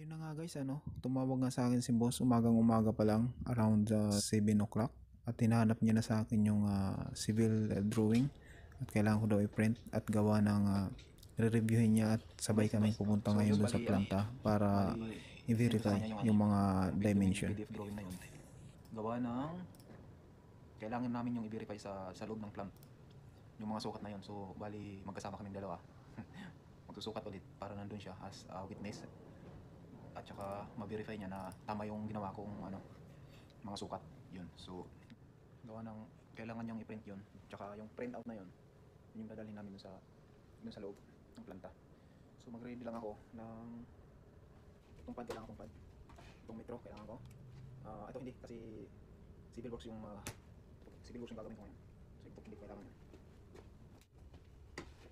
ayun na nga guys, ano, tumawag nga sa akin si boss umagang umaga pa lang, around uh, 7 o'clock. At hinahanap niya na sa akin yung uh, civil uh, drawing. At kailangan ko daw i-print at gawa ng uh, re-reviewin niya at sabay kami pupunta ngayon doon sa planta para i-verify yung mga dimension. Gawa ng kailangan namin yung i-verify sa sa loob ng plant. Yung mga sukat na yun. So, bali magkasama kami dalawa. Magsusukat ulit para nandun siya as a witness. At saka ma-verify niya na tama yung ginawa kong ano, mga sukat. Yun. So, gawa ng kailangan niyang i-print yun. Tsaka yung print out na yun, yun yung dadalhin namin sa dun sa loob ng planta. So, mag-ready lang ako ng itong pad kailangan kong pad. Itong metro kailangan ko. Ah, ito hindi kasi civil works yung ah, civil works yung gagawin ko ngayon. So, ito hindi ko kailangan yun.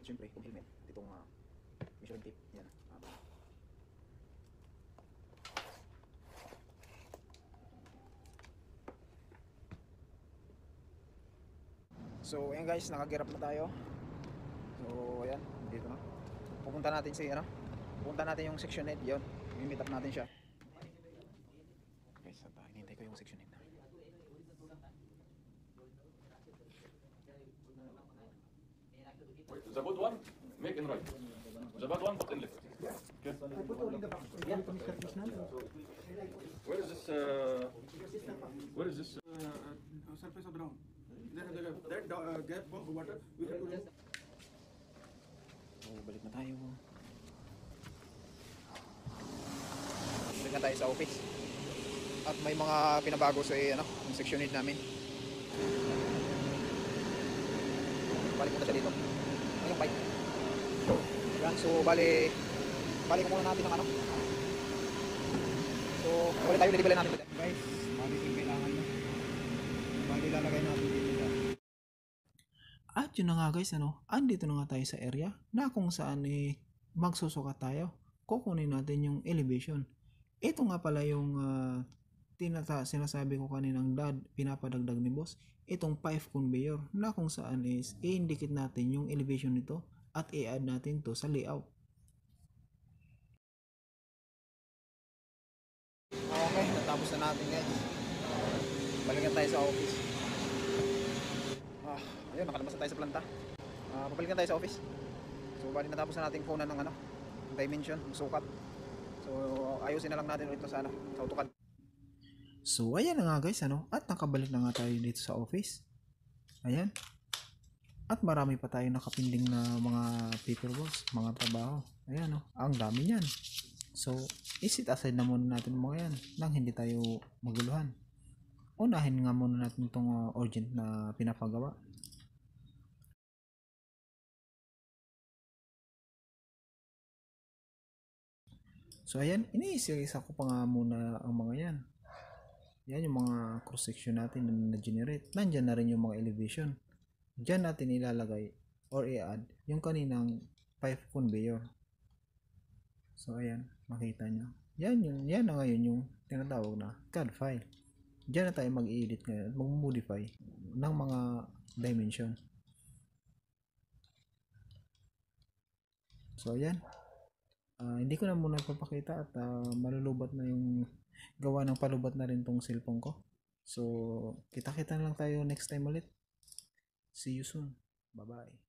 Siyempre, itong helmet, itong uh, measuring tape, yan. Ah, So, ayan guys, nakagirap na tayo. So, ayan, dito na. Pupunta natin si, ano, pupunta natin yung section head, yun. I-meet up natin siya. Okay, so, hinihintay ko yung section head namin. The one, make in right. The boat one, put in left. Okay. Where is this? Uh, where is this? Uh, uh, surface of ground. There, there, that uh, gap of water, we have to So, balik na tayo. Balik na tayo sa office. At may mga pinabago sa ano, yung section head namin. Balik muna siya dito. Ano yung pipe? Yan, so bali balik muna natin ng ano. So, ulit tayo, dilibalin natin. Guys, mali yung kailangan nyo. Mali lalagay natin yun na nga guys, ano, andito na nga tayo sa area na kung saan eh, magsusukat tayo. Kukunin natin yung elevation. Ito nga pala yung ah, tinata sinasabi ko kaninang dad, pinapadagdag ni boss. Itong pipe conveyor na kung saan is i-indicate natin yung elevation nito at i-add natin to sa layout. Okay, natapos na natin guys. Balikan tayo sa office. Ayun, nakalabas na tayo sa planta. Ah, babalikan tayo sa office. So, bali natapos na natin kunan ng ano, dimension, ng sukat. So, ayusin na lang natin ulit sa ano, sa AutoCAD. So, ayan na nga guys, ano? At nakabalik na nga tayo dito sa office. Ayan. At marami pa tayo nakapinding na mga paperworks, mga trabaho. Ayan, oh. Ang dami niyan. So, isit aside na muna natin mga yan nang hindi tayo maguluhan. Unahin nga muna natin itong uh, urgent na pinapagawa. So ayan, iniisa-isa ko pa nga muna ang mga yan. Yan yung mga cross section natin na na-generate. Nandyan na rin yung mga elevation. Diyan natin ilalagay or i-add yung kaninang pipe conveyor. So ayan, makita nyo. Yan yun, yan na ngayon yung tinatawag na CAD file. Diyan na tayo mag-edit ngayon mag-modify ng mga dimension. So ayan, Ah, hindi ko na muna ipapakita at ah, malulubat na yung gawa ng palubat na rin tong cellphone ko. So, kita-kita lang tayo next time ulit. See you soon. Bye-bye.